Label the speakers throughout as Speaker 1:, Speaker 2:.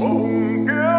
Speaker 1: mộng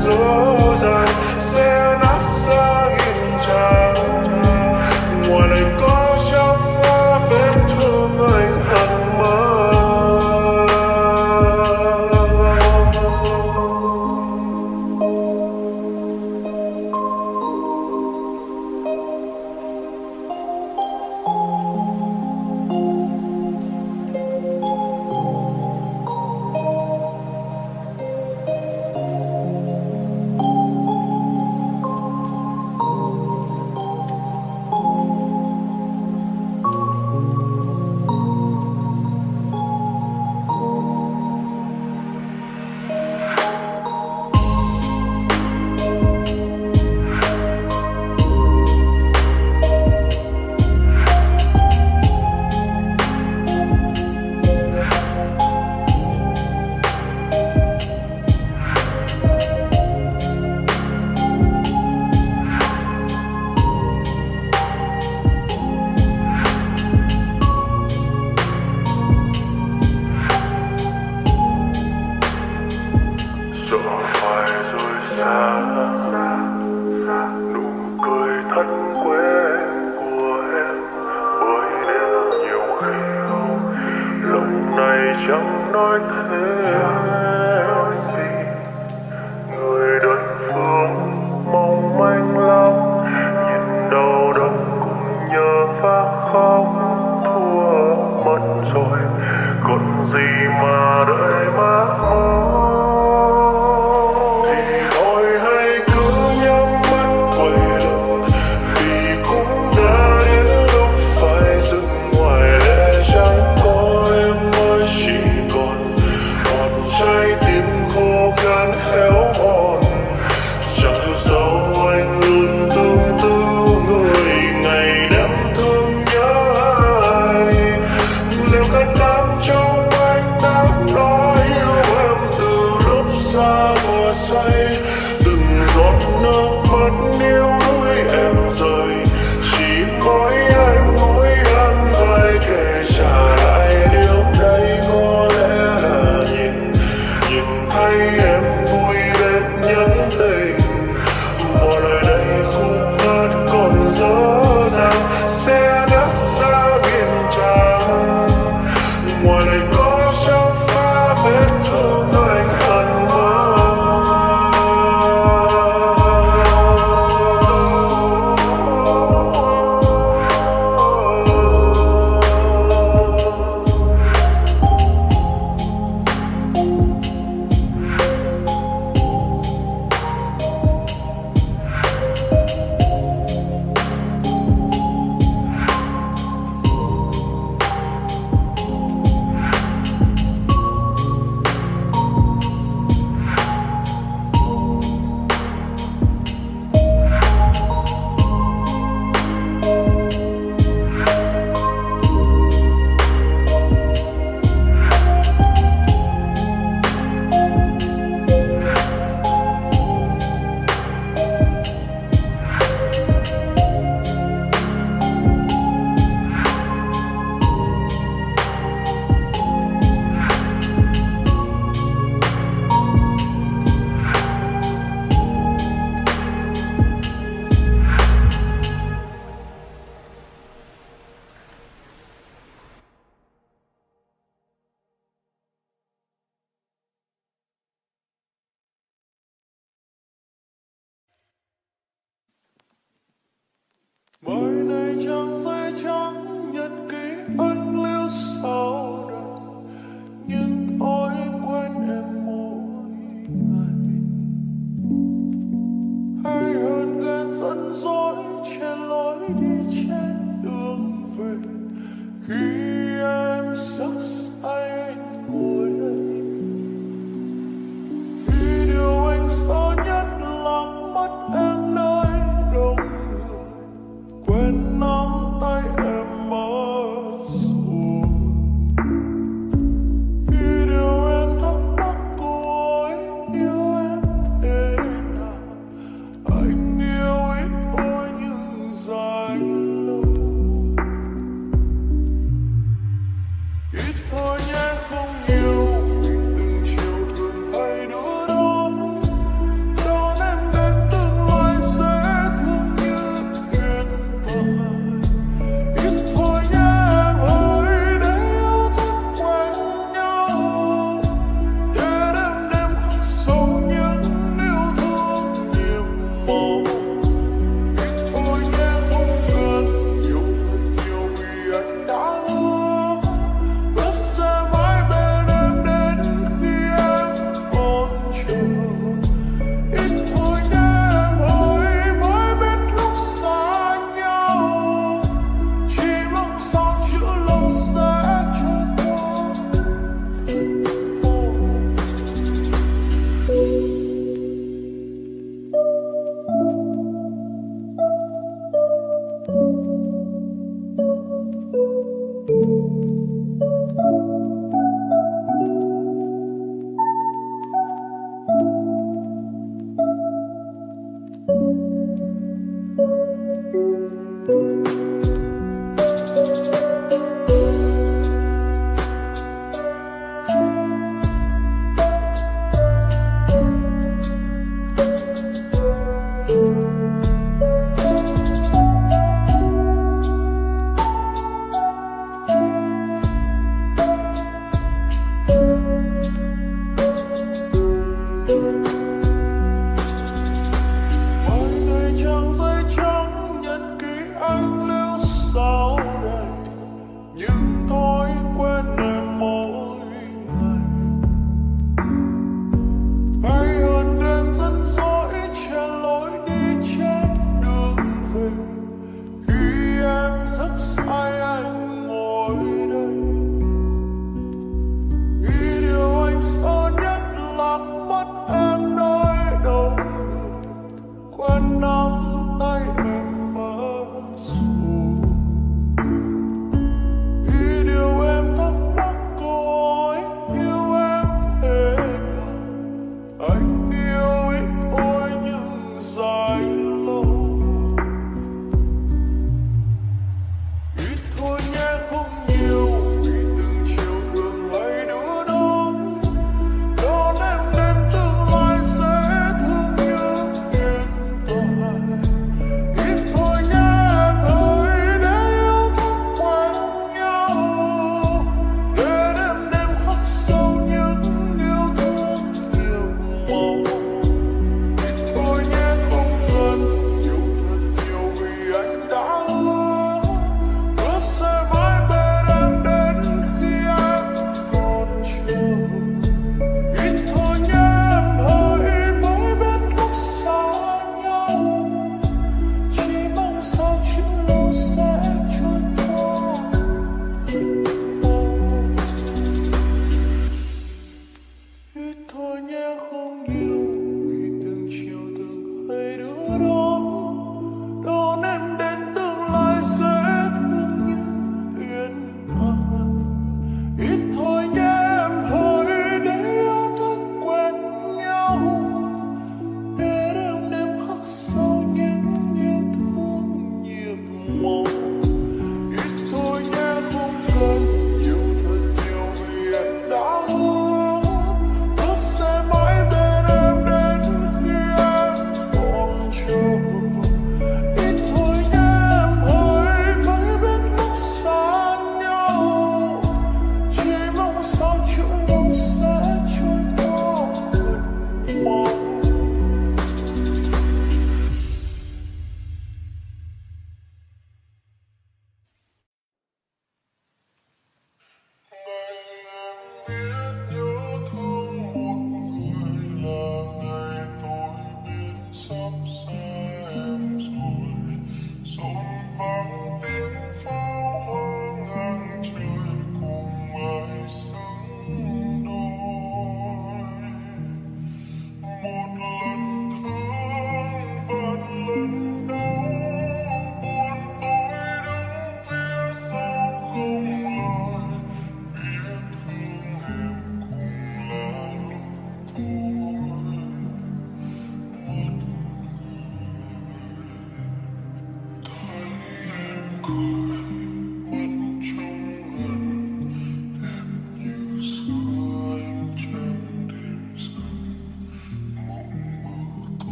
Speaker 1: souls and.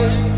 Speaker 1: Are you.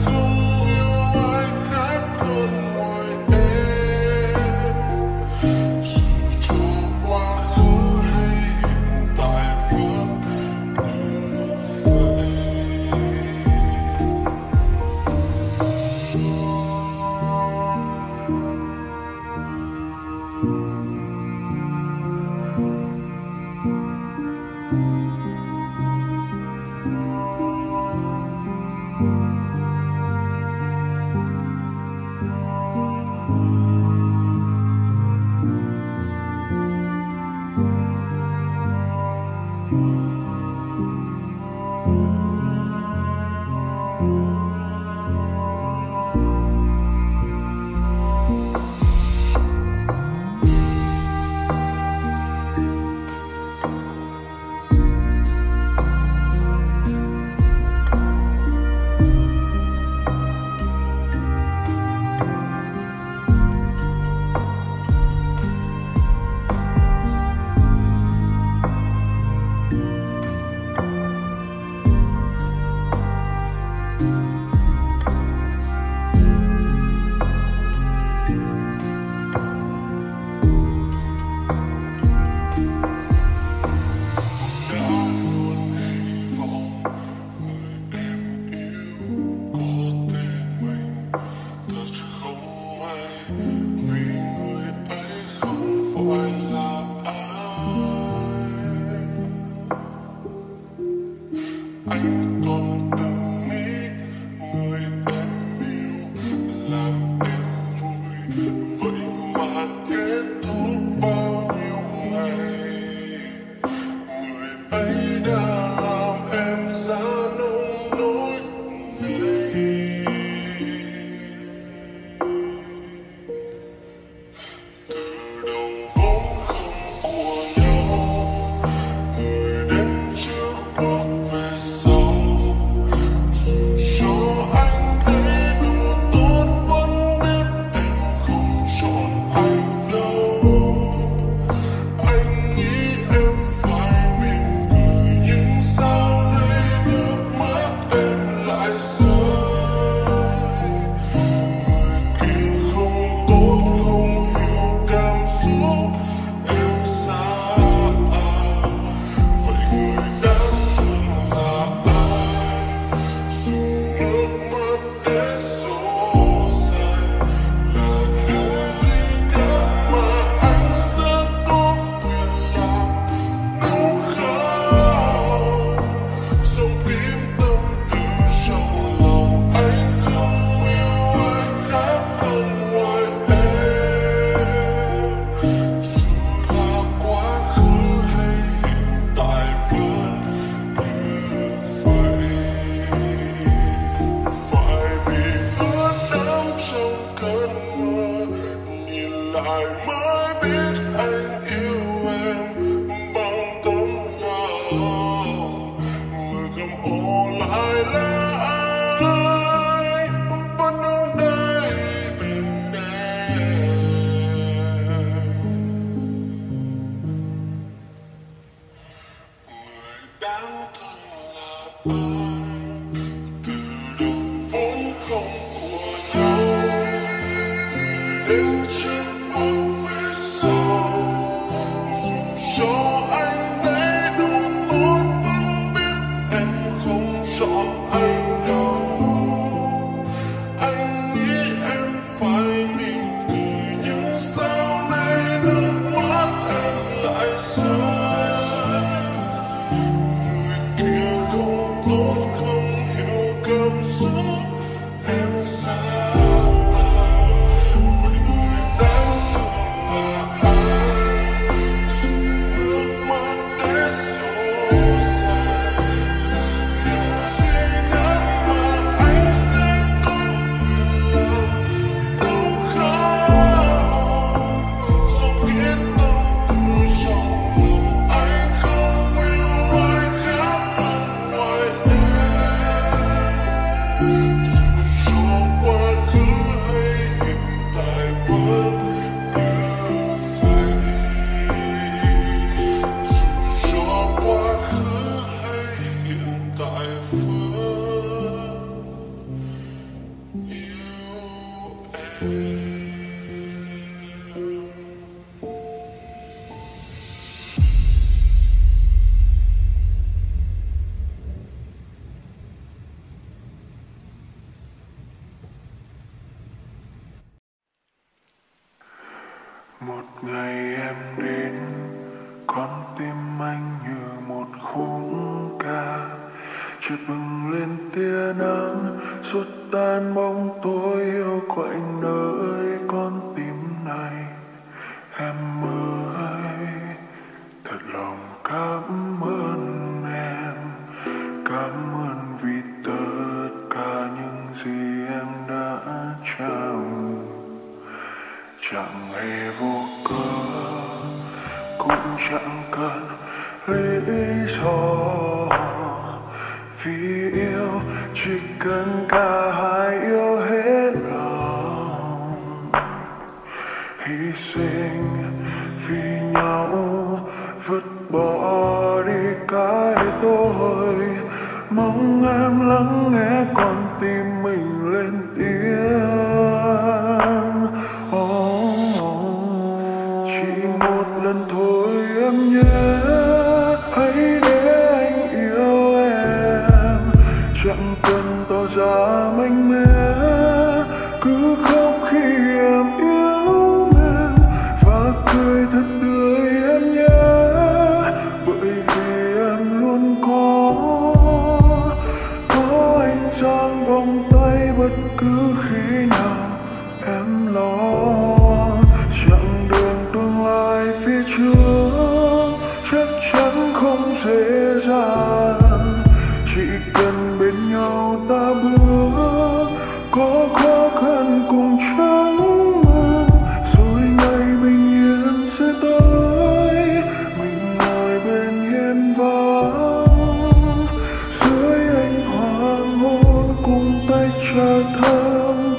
Speaker 1: xa
Speaker 2: thơm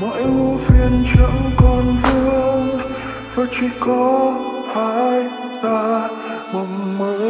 Speaker 2: mọi ưu phiền chẳng còn vương. Và chỉ có hai ta
Speaker 3: mộng mơ.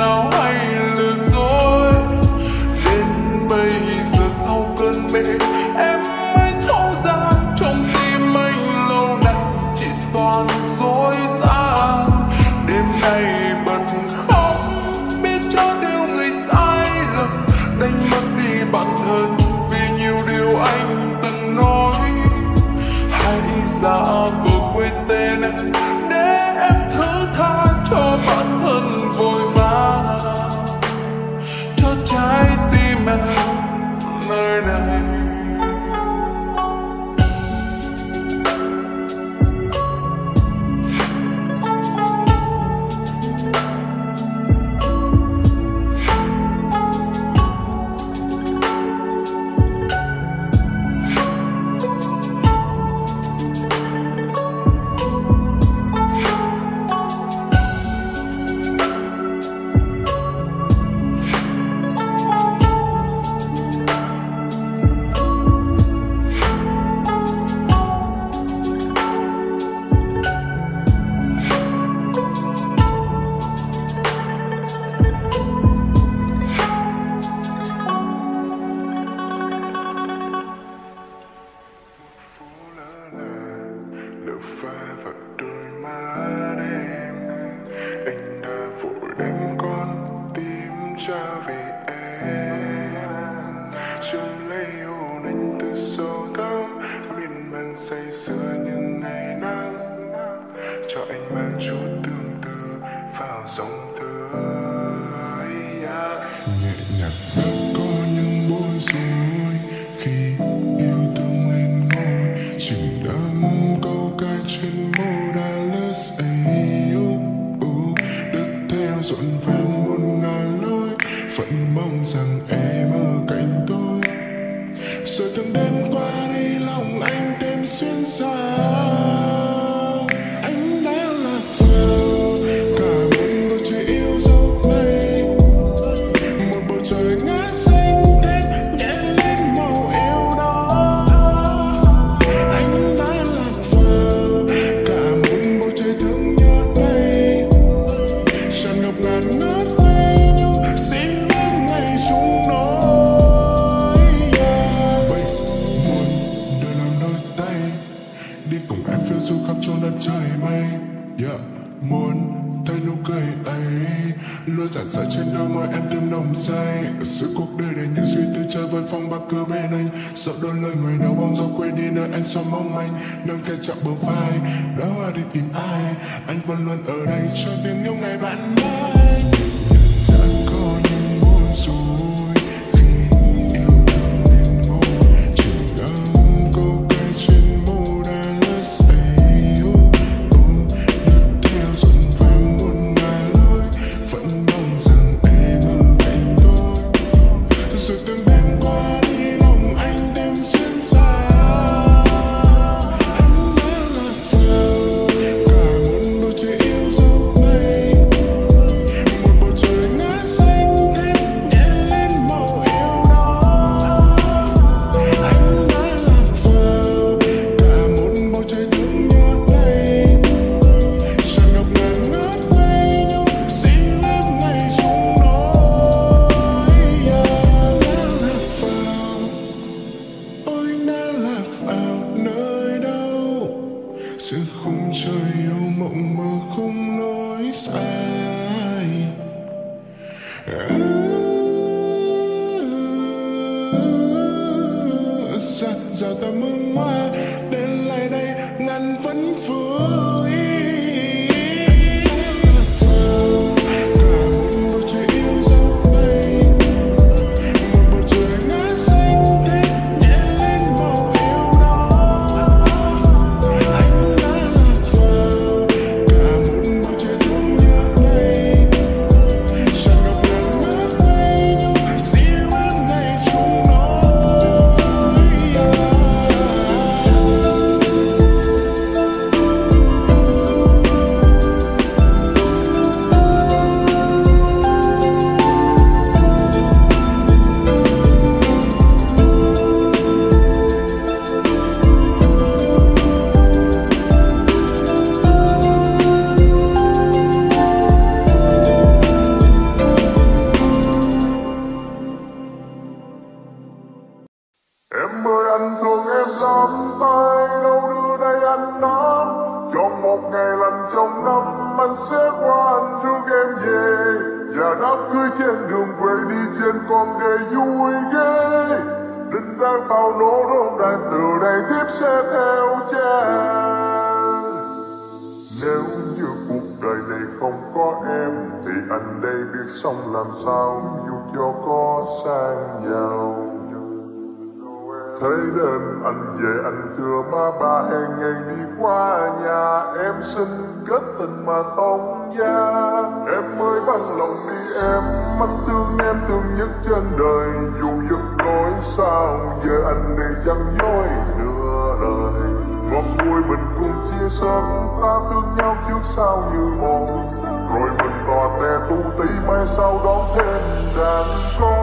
Speaker 3: Là
Speaker 4: chạm bờ vai. Đó là đi tìm ai? Anh vẫn luôn ở đây cho tiếng yêu ngày bạn anh
Speaker 1: lòng đi em, mắt thương em thương nhất trên đời. Dù giấc nói sao giờ anh để chẳng nói nửa lời. Ngọt vui mình cùng chia sớm, ta thương nhau trước sau như một. Rồi mình tò te tu tí mai sau đó thêm đàn con.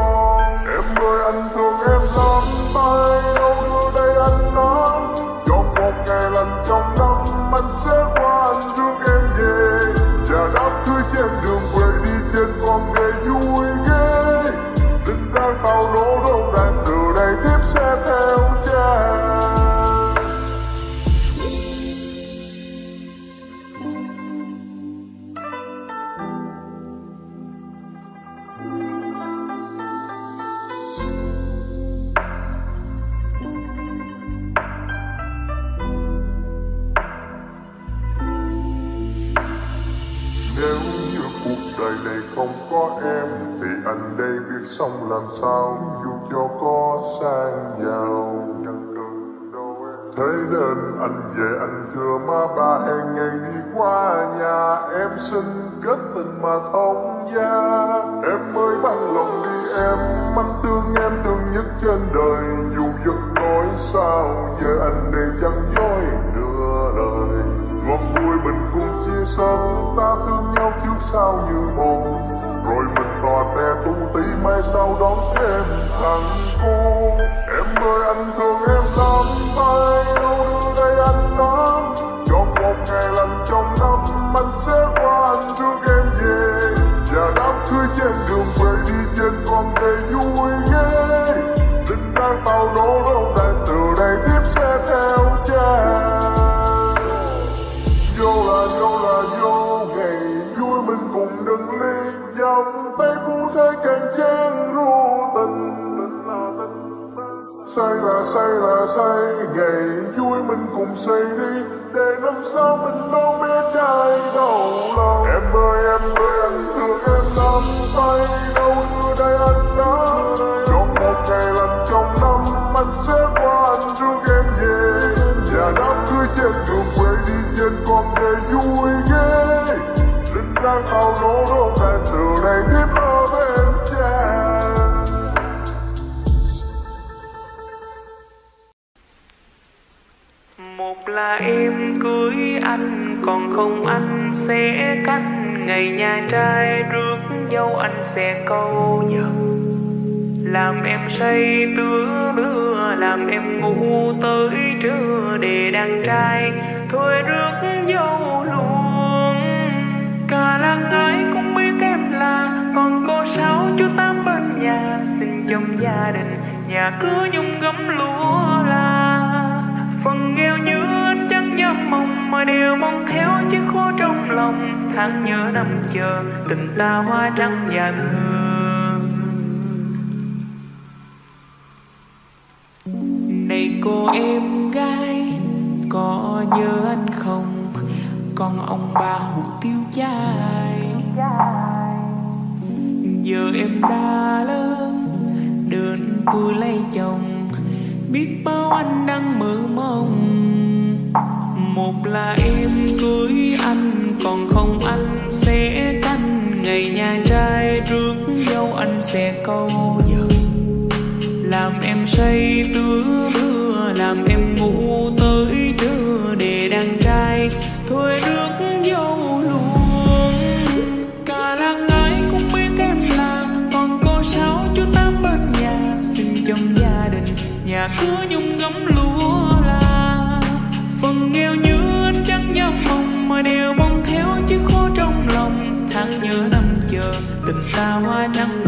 Speaker 1: Chờ anh để chẳng dối nửa lời. Ngọt vui mình cùng chia sớm ta thương nhau trước sau như một. Rồi mình tò te tu tí mai sau đón thêm thằng cô. Em ơi, anh thương em lắm tay đâu đưa đây anh đón cho một ngày lành trong năm, anh sẽ qua anh thương em về. Và đám cưới trên đường về đi trên con đê vui ghê. Tình đang tàu nối. Say ngày vui mình cùng say đi. Để năm sau mình đâu biết trai đâu lòng. Em ơi em ơi, anh thương em nắm tay. Đâu đưa đây anh đã trong một ngày lành trong năm. Anh sẽ qua anh rước em về và đám cưới trên đường quê đi trên con đê vui ghê. Linh đang tàu nổ đâu từ đây tiếp
Speaker 5: là em cưới anh, còn không anh sẽ cắt. Ngày nhà trai rước dâu anh sẽ câu giận làm em say tứa đưa làm em ngủ tới trưa. Để đàn trai thôi rước dâu luôn. Cả làng ai cũng biết em là, còn cô sáu chú tám bên nhà. Xin trong gia đình, nhà cửa nhung gấm lúa. Mọi điều mong theo chiếc khô trong lòng. Tháng nhớ năm chờ, tình ta hoa trắng và hương. Này cô em gái, có nhớ anh không? Con ông bà hụt tiêu chai. Giờ em đã lớn, đơn tôi lấy chồng. Biết bao anh đang mơ để đàn thôi nước dâu luôn cả làng ai cũng biết em là còn cô sáu chú tám bên nhà. Xin trong gia đình, nhà cửa nhung gấm lúa là phần nghèo như anh chẳng dám mong mà đều mong theo chứ khó trong lòng. Tháng nhớ năm chờ, tình ta hoa nắng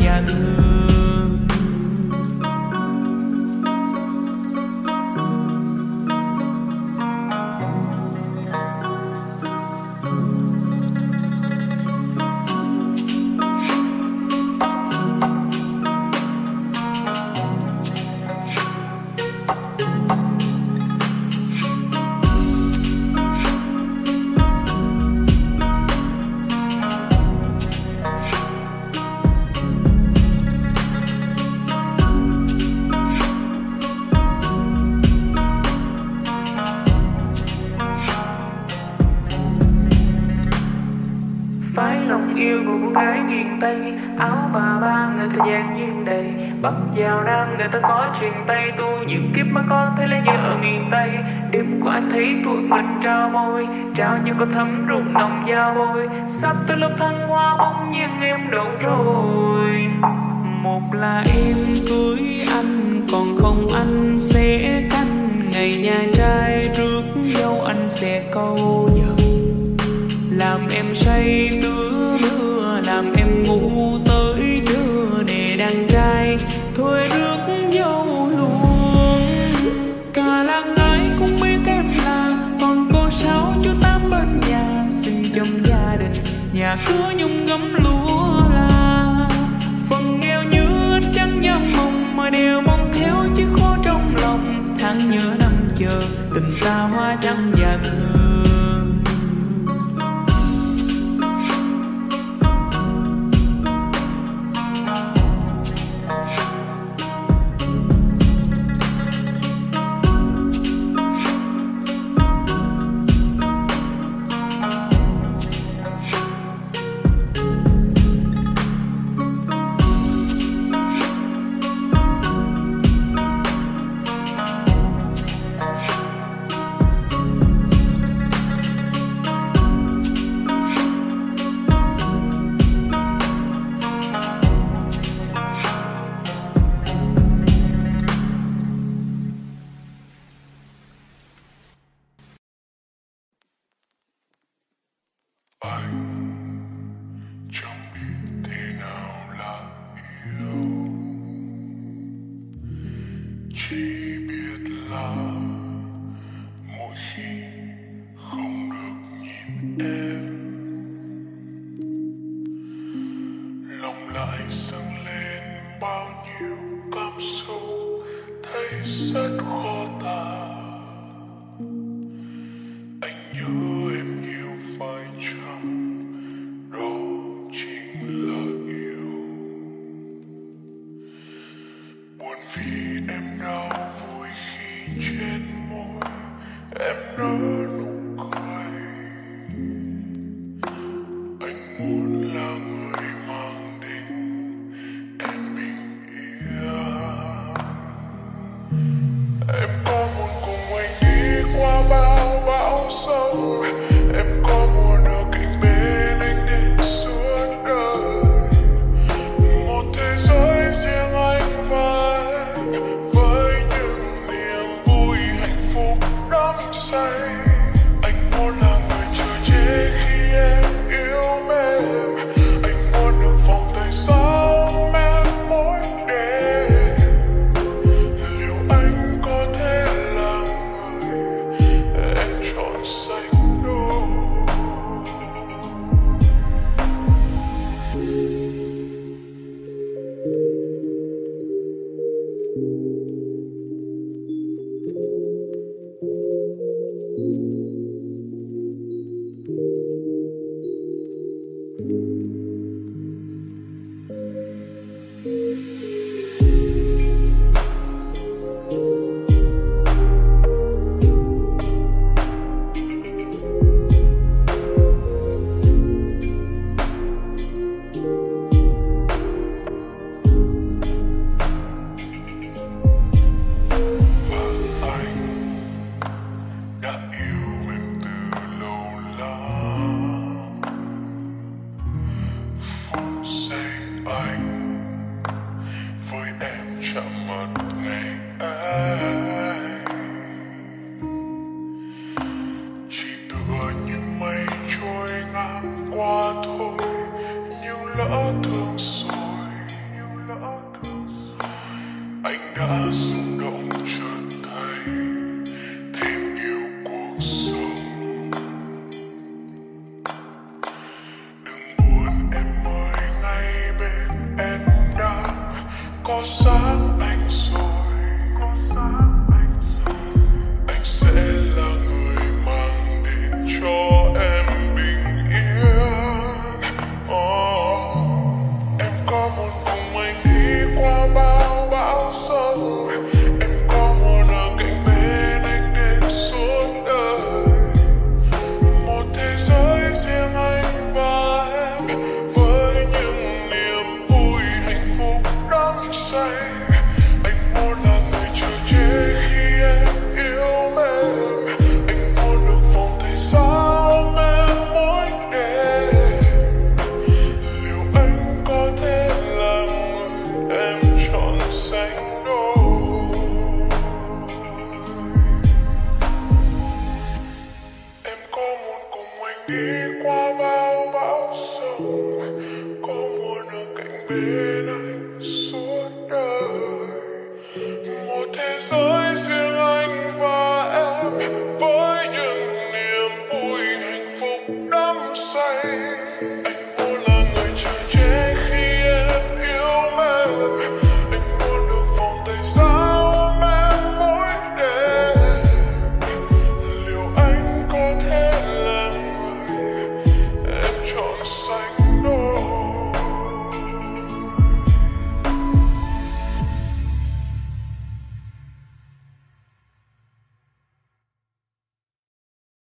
Speaker 5: thấy tụi mình trao môi, trao như có thấm rụng lòng da bôi sắp tới lúc thăng hoa, bỗng nhiên em đâu rồi. Một là em cưới anh, còn không anh sẽ canh. Ngày nhà trai rước dâu anh sẽ câu giờ làm em say tứa mưa nhà cửa nhung ngấm lúa là phần nghèo như trắng chẳng dám mong mà đều mong theo chiếc khó trong lòng. Tháng nhớ năm chờ, tình ta hoa trắng và thương